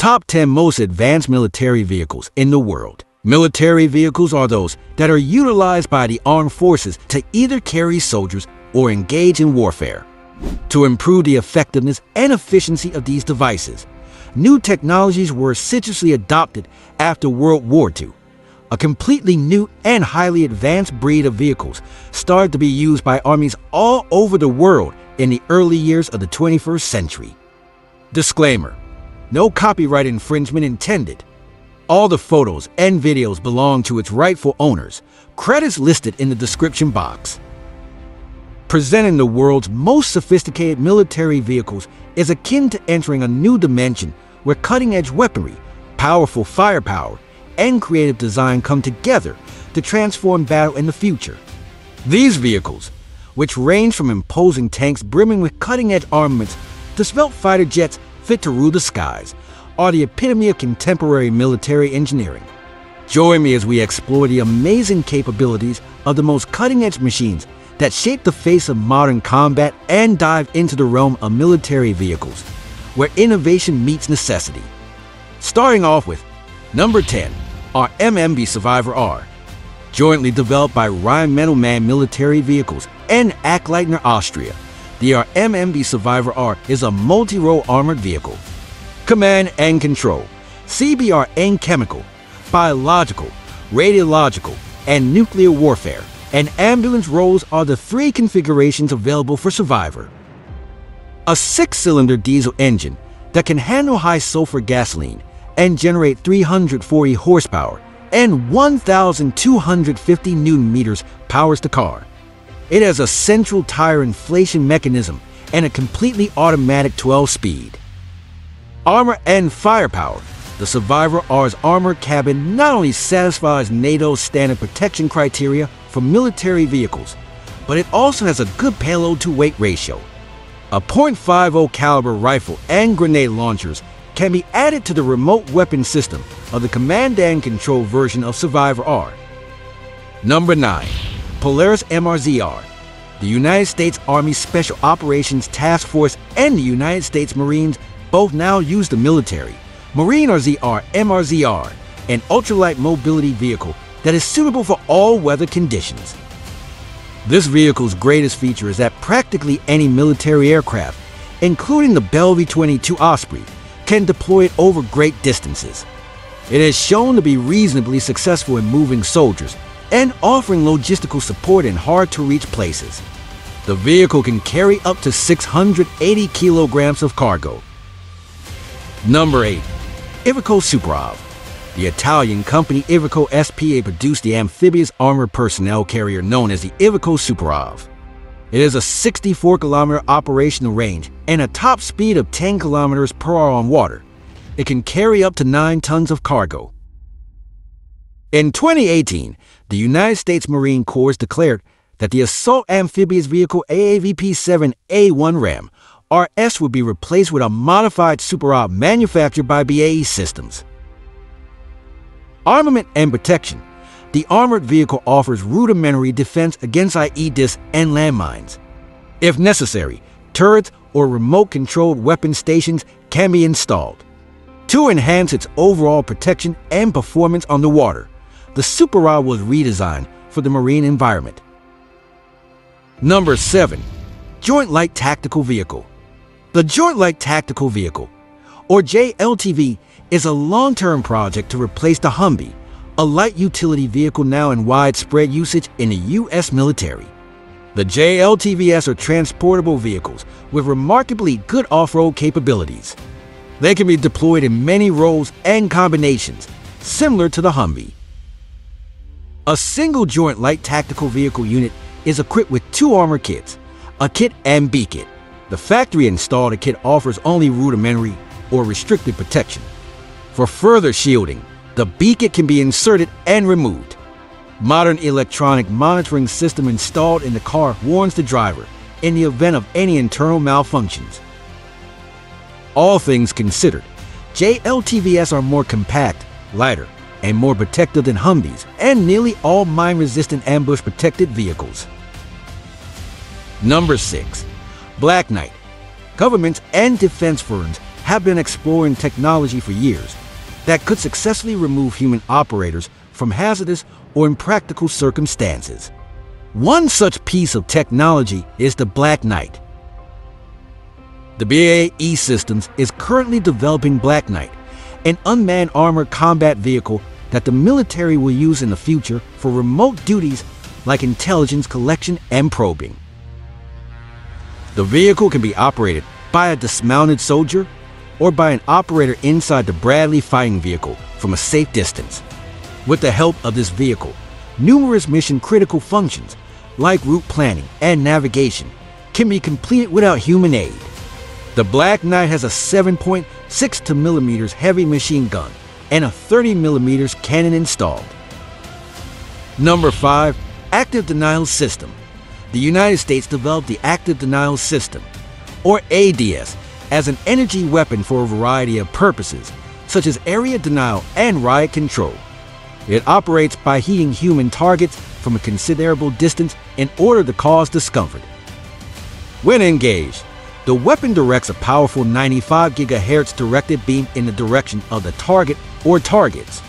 Top 10 most advanced military vehicles in the world. Military vehicles are those that are utilized by the armed forces to either carry soldiers or engage in warfare. To improve the effectiveness and efficiency of these devices, new technologies were assiduously adopted after World War II. A completely new and highly advanced breed of vehicles started to be used by armies all over the world in the early years of the 21st century. Disclaimer No copyright infringement intended. All the photos and videos belong to its rightful owners. Credits listed in the description box. Presenting the world's most sophisticated military vehicles is akin to entering a new dimension where cutting edge weaponry, powerful firepower, and creative design come together to transform battle in the future. These vehicles, which range from imposing tanks brimming with cutting edge armaments to svelte fighter jets fit to rule the skies, are the epitome of contemporary military engineering. Join me as we explore the amazing capabilities of the most cutting edge machines that shape the face of modern combat and dive into the realm of military vehicles, where innovation meets necessity. Starting off with number 10, our MMB Survivor R. Jointly developed by Rheinmetall Man Military Vehicles and Achleitner Austria, the MMB Survivor R is a multi-role armored vehicle. Command and control, CBR and chemical, biological, radiological, and nuclear warfare and ambulance roles are the three configurations available for Survivor. A six-cylinder diesel engine that can handle high sulfur gasoline and generate 340 horsepower and 1,250 newton meters powers the car. It has a central tire inflation mechanism and a completely automatic 12-speed. Armor and firepower. The Survivor R's armor cabin not only satisfies NATO's standard protection criteria for military vehicles, but it also has a good payload to weight ratio. A .50 caliber rifle and grenade launchers can be added to the remote weapon system of the command and control version of Survivor R. Number 9. Polaris MRZR. The United States Army Special Operations Task Force and the United States Marines both now use the military. Marine RZR MRZR, an ultralight mobility vehicle that is suitable for all weather conditions. This vehicle's greatest feature is that practically any military aircraft, including the Bell V-22 Osprey, can deploy it over great distances. It has shown to be reasonably successful in moving soldiers and offering logistical support in hard-to-reach places. The vehicle can carry up to 680 kilograms of cargo. Number 8. Iveco SuperAV the Italian company Iveco SPA produced the amphibious armored personnel carrier known as the Iveco SuperAV. It has a 64 kilometer operational range and a top speed of 10 kilometers per hour on water. It can carry up to 9 tons of cargo. In 2018, the United States Marine Corps declared that the Assault Amphibious Vehicle AAVP-7A1 RAM RS would be replaced with a modified SuperAV manufactured by BAE Systems. Armament and protection. The armored vehicle offers rudimentary defense against IEDs and landmines. If necessary, turrets or remote-controlled weapon stations can be installed. To enhance its overall protection and performance on the water, the SuperAV was redesigned for the marine environment. Number 7. Joint Light Tactical Vehicle The Joint Light Tactical Vehicle, or JLTV, is a long-term project to replace the Humvee, a light utility vehicle now in widespread usage in the U.S. military. The JLTVs are transportable vehicles with remarkably good off-road capabilities. They can be deployed in many roles and combinations, similar to the Humvee. A single joint light tactical vehicle unit is equipped with two armor kits, a kit and B kit. The factory installed kit offers only rudimentary or restricted protection. For further shielding, the beacon can be inserted and removed. Modern electronic monitoring system installed in the car warns the driver in the event of any internal malfunctions. All things considered, JLTVs are more compact, lighter, and more protective than Humvees and nearly all mine-resistant ambush-protected vehicles. Number 6. Black Knight Governments and defense firms have been exploring technology for years that could successfully remove human operators from hazardous or impractical circumstances. One such piece of technology is the Black Knight. The BAE Systems is currently developing Black Knight, an unmanned armored combat vehicle that the military will use in the future for remote duties like intelligence collection and probing. The vehicle can be operated by a dismounted soldier or by an operator inside the Bradley fighting vehicle from a safe distance. With the help of this vehicle, numerous mission critical functions like route planning and navigation can be completed without human aid. The Black Knight has a 7.62 mm heavy machine gun and a 30 mm cannon installed. Number 5. Active Denial System. The United States developed the Active Denial System, or ADS, as an energy weapon for a variety of purposes, such as area denial and riot control. It operates by heating human targets from a considerable distance in order to cause discomfort. When engaged, the weapon directs a powerful 95 GHz directed beam in the direction of the target or targets.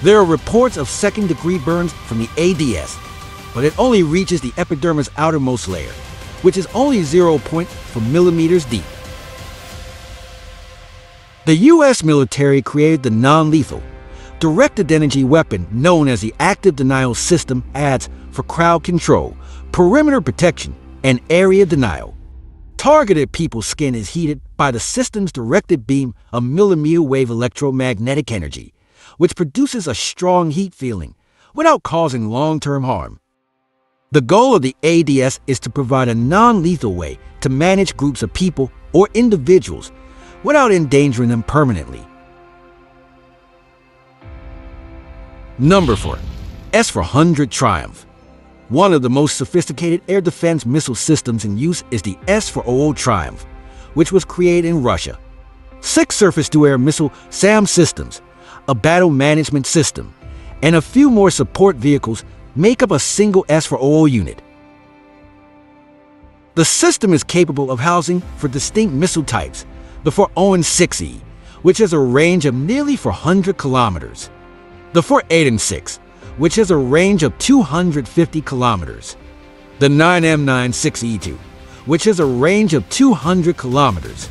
There are reports of second degree burns from the ADS, but it only reaches the epidermis outermost layer, which is only 0.4 millimeters deep. The US military created the non-lethal, directed energy weapon known as the Active Denial System ADS for crowd control, perimeter protection, and area denial. Targeted people's skin is heated by the system's directed beam of millimeter wave electromagnetic energy, which produces a strong heat feeling without causing long-term harm. The goal of the ADS is to provide a non-lethal way to manage groups of people or individuals without endangering them permanently. Number 4. S-400 Triumph. One of the most sophisticated air defense missile systems in use is the S-400 Triumph, which was created in Russia. Six surface-to-air missile SAM systems, a battle management system, and a few more support vehicles make up a single S-400 unit. The system is capable of housing four distinct missile types, the 406E, which has a range of nearly 400 kilometers, the 486, which has a range of 250 kilometers, the 9M96E2, which has a range of 200 kilometers,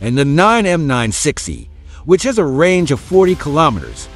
and the 9M96E, which has a range of 40 kilometers.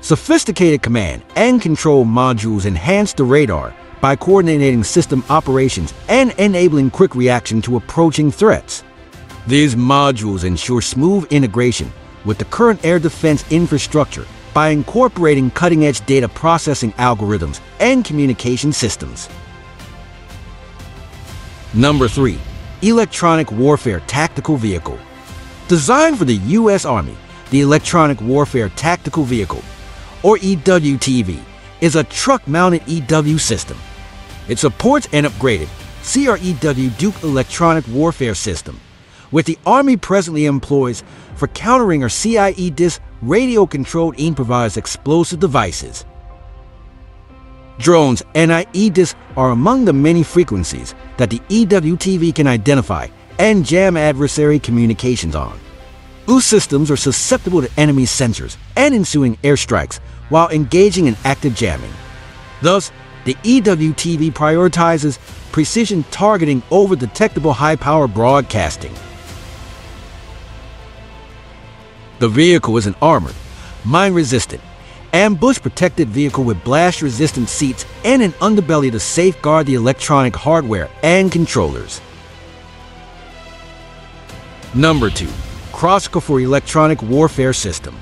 Sophisticated command and control modules enhance the radar by coordinating system operations and enabling quick reaction to approaching threats. These modules ensure smooth integration with the current air defense infrastructure by incorporating cutting-edge data processing algorithms and communication systems. Number 3. Electronic Warfare Tactical Vehicle Designed for the U.S. Army, the Electronic Warfare Tactical Vehicle, or EWTV, is a truck-mounted EW system. It supports an upgraded CREW Duke Electronic Warfare System which the Army presently employs for countering our CIEDIS radio-controlled improvised explosive devices. Drones and IEDs are among the many frequencies that the EWTV can identify and jam adversary communications on. Those systems are susceptible to enemy sensors and ensuing airstrikes while engaging in active jamming. Thus, the EWTV prioritizes precision targeting over detectable high-power broadcasting. The vehicle is an armored, mine-resistant, ambush-protected vehicle with blast-resistant seats and an underbelly to safeguard the electronic hardware and controllers. Number 2. Krasukha-4 Electronic Warfare System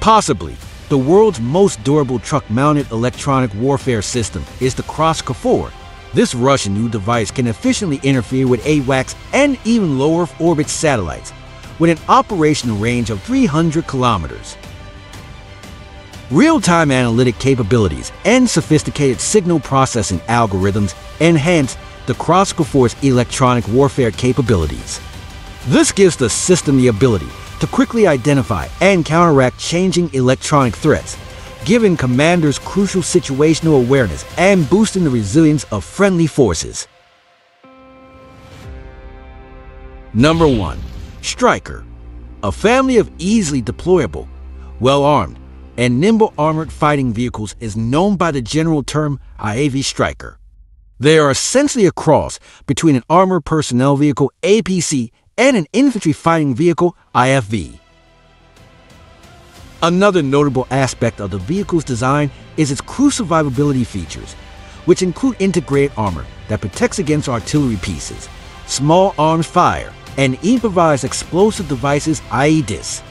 Possibly, the world's most durable truck-mounted electronic warfare system is the Krasukha-4. This Russian new device can efficiently interfere with AWACS and even low Earth orbit satellites with an operational range of 300 kilometers. Real-time analytic capabilities and sophisticated signal processing algorithms enhance the Krasukha-4's electronic warfare capabilities. This gives the system the ability to quickly identify and counteract changing electronic threats, giving commanders crucial situational awareness and boosting the resilience of friendly forces. Number 1. Stryker, a family of easily deployable, well-armed, and nimble armored fighting vehicles is known by the general term IAV Stryker. They are essentially a cross between an armored personnel vehicle APC and an infantry fighting vehicle IFV. Another notable aspect of the vehicle's design is its crew survivability features, which include integrated armor that protects against artillery pieces, small arms fire, and improvised explosive devices IEDs.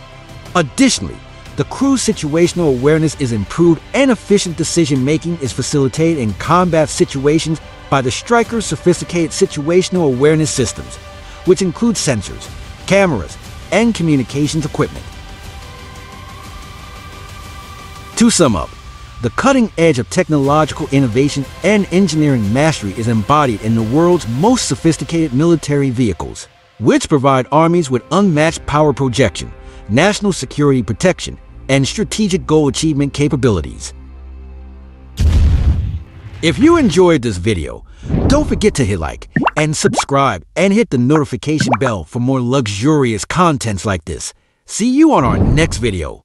Additionally, the crew's situational awareness is improved and efficient decision making is facilitated in combat situations by the Stryker's sophisticated situational awareness systems, which include sensors, cameras, and communications equipment. To sum up, the cutting edge of technological innovation and engineering mastery is embodied in the world's most sophisticated military vehicles, which provide armies with unmatched power projection, national security protection, and strategic goal achievement capabilities. If you enjoyed this video, don't forget to hit like and subscribe and hit the notification bell for more luxurious contents like this. See you on our next video.